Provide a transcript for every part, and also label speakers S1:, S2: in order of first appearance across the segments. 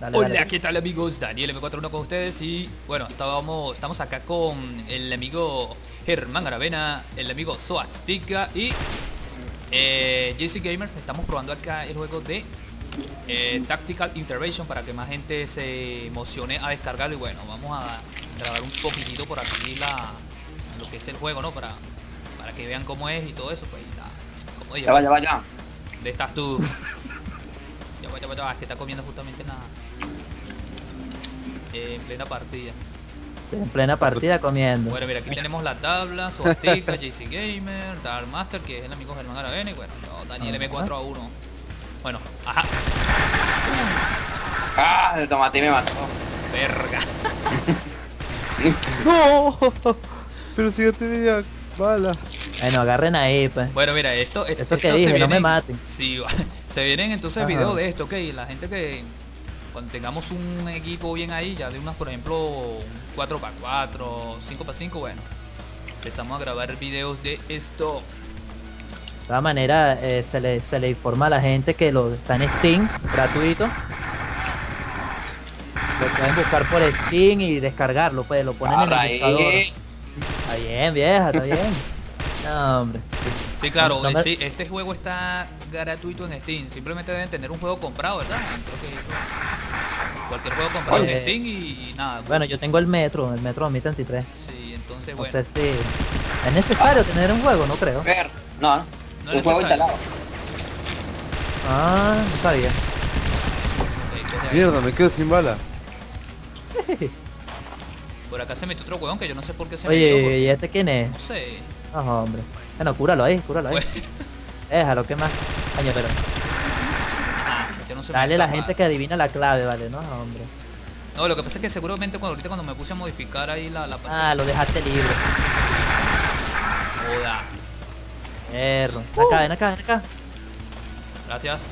S1: Dale,
S2: Hola,
S1: dale.
S2: ¿qué tal amigos? Daniel M41 con ustedes y bueno, estábamos, estamos acá con el amigo Germán Aravena, el amigo Soatstica y eh, JC Gamer. Estamos probando acá el juego de eh, Tactical Intervention para que más gente se emocione a descargarlo y bueno, vamos a grabar un poquitito por aquí la, lo que es el juego, ¿no? Para, para que vean cómo es y todo eso, pues dije,
S3: Ya va, ya va, ya.
S2: ¿Dónde estás tú? ya va, ya va, ya va, es que está comiendo justamente en la... eh, en plena partida.
S1: En plena partida comiendo.
S2: Bueno, mira, aquí tenemos la tabla, Soastica, JC Gamer, Dark Master, que es el amigo Germán Aravena, y bueno, yo, Daniel M4 a 1. Bueno, ajá,
S3: Ah, el tomate me mató.
S2: verga.
S4: No, pero si yo tenía bala.
S1: Bueno, agarren ahí, pues.
S2: Bueno, mira, esto, esto,
S1: Eso que
S2: esto
S1: dije,
S2: se
S1: no me maten.
S2: Sí, se vienen entonces
S1: Ajá.
S2: videos de esto, ok, la gente que cuando tengamos un equipo bien ahí, ya de unas, por ejemplo, un 4x4, 5x5, bueno, empezamos a grabar videos de esto.
S1: De todas maneras, eh, se, le, se le informa a la gente que lo está en Steam, gratuito. Lo pueden buscar por Steam y descargarlo, pues lo ponen en el buscador.
S3: ahí.
S1: Está bien, vieja, está bien. No, hombre.
S2: Sí, claro,
S1: No
S2: eh,
S1: me-
S2: sí, este juego está gratuito en Steam. Simplemente deben tener un juego comprado, ¿verdad? Creo que cualquier juego comprado
S1: Oye.
S2: en Steam y, y nada.
S1: Bueno, yo tengo el Metro, el Metro 2033.
S2: Sí, entonces
S1: No
S2: bueno.
S1: sé si es necesario tener un juego, no creo.
S3: Ver. No, no.
S2: No
S3: un juego instalado.
S1: Ah, no sabía.
S4: Mierda, me quedo sin bala.
S2: Por acá se metió otro huevón que yo no sé por qué se metió.
S1: Oye, ¿y este quién es?
S2: No sé.
S1: No, hombre. Bueno, cúralo ahí, cúralo ahí.
S2: Bueno,
S1: Déjalo, ¿qué más? Coño, pero
S2: no se me
S1: dale la
S2: escapa.
S1: gente que adivina la clave, ¿vale? No, hombre.
S2: No, lo que pasa es que seguramente cuando ahorita cuando me puse a modificar ahí la, la pantalla.
S1: Ah, lo dejaste libre.
S2: Joda.
S1: Perro.
S2: Uh.
S1: Acá, ven acá, ven acá.
S2: Gracias.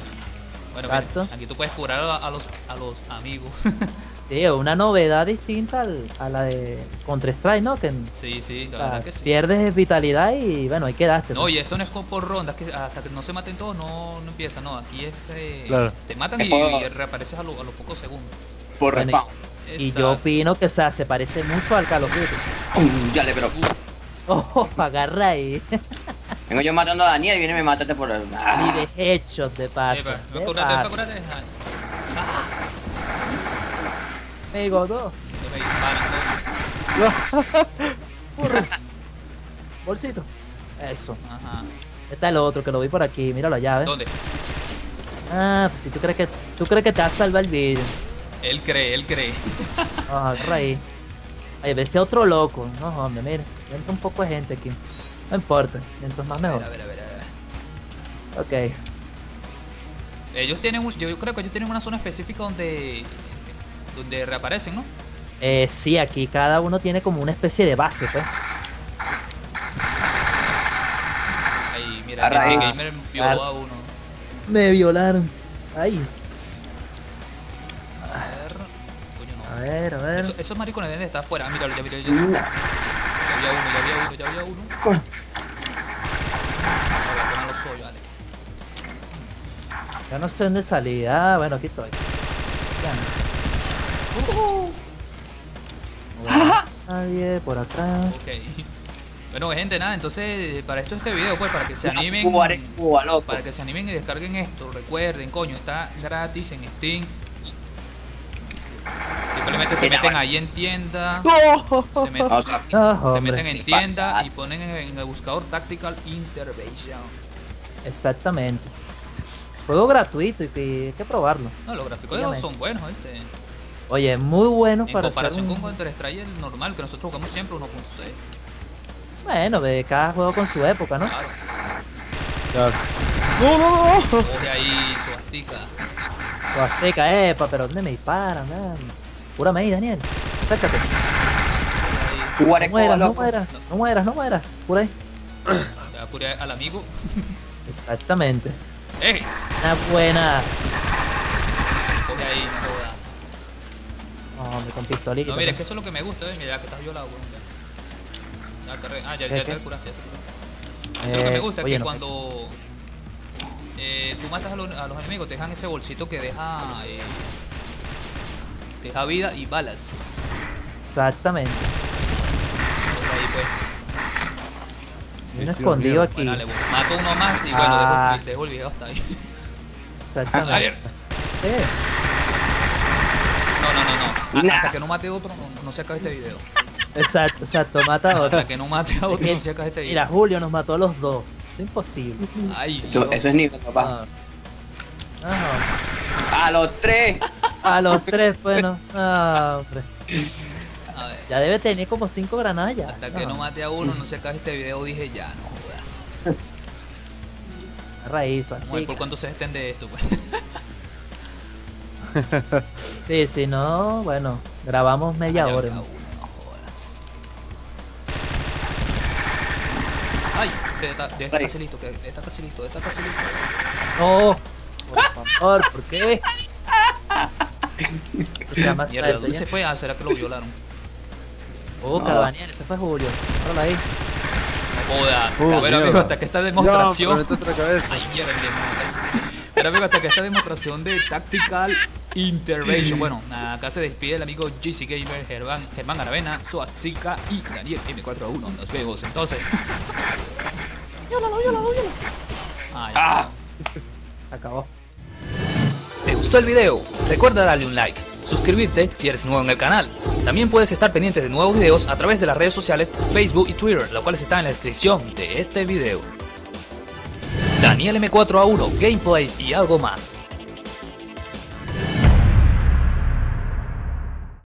S2: Bueno, mira, aquí tú puedes curar a, a los a los amigos.
S1: Tío, una novedad distinta al- a la de Contra Strike, ¿no? Que
S2: sí, sí, la
S1: o sea,
S2: verdad que sí.
S1: pierdes vitalidad y bueno, ahí quedaste.
S2: No,
S1: pues.
S2: y esto no es por rondas, que hasta que no se maten todos no, no empieza, no, aquí es eh,
S4: Claro.
S2: te matan y,
S3: por-
S2: y reapareces a, lo- a los pocos segundos.
S3: Por
S1: Bueno,
S3: respawn.
S1: y yo opino que o sea, se parece mucho al Call of Duty.
S3: Ya le, pero.
S1: Oh, agarra ahí.
S3: Vengo yo matando a Daniel y viene y me mataste por el.
S1: Ni
S3: Ah.
S1: de hechos de paso.
S2: Epa,
S1: de
S2: me me
S1: paso. Amigo, no.
S2: que me disparan.
S1: Bolsito. Eso.
S2: Ajá.
S1: Está el otro que lo vi por aquí. Míralo allá, ¿ves?
S2: ¿Dónde?
S1: Ah, pues si tú crees que tú crees que te vas a salvar el vídeo.
S2: Él cree, él cree.
S1: Ah, por ahí. Ay, ve ese otro loco. No, hombre, mira. Entra un poco de gente aquí. No importa. Mientras más mejor.
S2: a ver, a ver, a ver.
S1: Ok.
S2: Ellos tienen, un- yo creo que ellos tienen una zona específica donde donde reaparecen, ¿no?
S1: Eh, sí, aquí cada uno tiene como una especie de base, pues.
S2: Ahí, mira,
S3: Arra-
S2: ese
S3: ah,
S2: gamer violó a uno.
S1: Me violaron. Ahí.
S2: A ver. Coño, no.
S1: A ver, a ver.
S2: Eso- esos maricones deben de estar afuera. Ah, míralo, ya, mira, ya, ya había uno, ya había uno, ya había uno.
S3: Con-
S2: Voy a poner los hoyos, dale.
S1: Yo no sé dónde salí. Ah, bueno, aquí estoy. Ya. Nadie por acá.
S2: Ok. Bueno, gente, nada, entonces para esto este video, pues, para que se animen.
S3: Cuba, eres Cuba, loco.
S2: Para que se animen y descarguen esto, recuerden, coño, está gratis en Steam. Simplemente se meten ahí en tienda. Se meten, se meten en
S3: ¿Qué
S2: tienda y ponen en, el buscador Tactical Intervention.
S1: Exactamente. Juego gratuito y que hay que probarlo.
S2: No, los gráficos son buenos, ¿viste?
S1: Oye, muy bueno
S2: En
S1: para
S2: comparación
S1: hacer un-
S2: con Counter Strike el normal, que nosotros jugamos siempre 1.6.
S1: Bueno, de cada juego con su época, ¿no?
S2: Claro.
S4: Claro. No, no, no.
S2: Coge ahí su astica.
S1: Su azteca, epa, pero ¿dónde me disparan? man? Cúrame ahí, Daniel. Acércate.
S2: Ahí.
S1: No mueras, no mueras, no mueras, no mueras. Cura ahí.
S2: Le va a curar al amigo.
S1: Exactamente.
S2: ¡Eh!
S1: Una buena.
S2: Coge ahí, no jodas.
S1: No, hombre, con pistolita.
S2: No, mira, es que eso es lo que me gusta, ¿eh? Mira, que estás violado, weón. Ya. Ya, te re- Ah, ya,
S1: ¿Qué,
S2: ya
S1: qué?
S2: te curaste, ya te curaste. Eso es lo que me
S1: Eh,
S2: gusta,
S1: oye,
S2: que
S1: no.
S2: cuando eh, tú matas a los, a los enemigos, te dejan ese bolsito que deja eh, que es a vida y balas.
S1: Exactamente.
S2: Entonces ahí pues,
S1: Hay uno escondido aquí.
S2: bueno, dale, bueno, mato uno más y bueno,
S1: Ah.
S2: dejo, dejo el video hasta ahí.
S1: Exactamente.
S2: A ver.
S1: Eh,
S2: No, no, no, no. A-
S3: Nah.
S2: Hasta que no mate otro, no, no se acabe este video.
S1: Exacto, exacto, mata a otro.
S2: Hasta que no mate a otro, no se acabe este video.
S1: Mira, Julio nos mató a los dos. Es imposible.
S2: Ay,
S3: Eso,
S2: Dios.
S3: eso es nivel, papá.
S1: Ah. Ajá.
S3: A los tres.
S1: A los tres, bueno. Ah, hombre.
S2: A ver.
S1: Ya debe tener como cinco granadas ya.
S2: Hasta que no mate a uno, no se acabe este video, dije ya, no jodas.
S1: Raíz,
S2: Vamos a ver por cuánto se extiende esto, pues.
S1: Sí, si no, bueno, grabamos media
S2: Ya
S1: hora.
S2: uno, no jodas. Ay, se está, debe estar
S3: Ahí.
S2: casi listo, que está casi listo, está casi listo.
S1: No, por favor, ¿por qué?
S2: Mierda, ¿dónde se fue? Ah, ¿será que lo violaron?
S1: Oh, Daniel, ese fue Julio. Míralo ahí.
S2: No joda.
S4: Uh,
S2: a ver,
S4: mierda.
S2: amigo, hasta que esta
S4: No,
S2: demostración.
S4: cabeza.
S2: Ay, mierda, mi hermano. Pero amigo, hasta que esta demostración de Tactical Intervention. Bueno, acá se despide el amigo GC Gamer, Germán, Germán Aravena, Soatsica y Daniel M41. Nos vemos entonces. Viólalo, viólalo, viólalo. Ah, ya
S3: Ah.
S1: Acabó.
S2: ¿Te gustó el video? Recuerda darle un like, suscribirte si eres nuevo en el canal. También puedes estar pendiente de nuevos videos a través de las redes sociales Facebook y Twitter, las cuales están en la descripción de este video. Daniel M4A1, gameplays y algo más.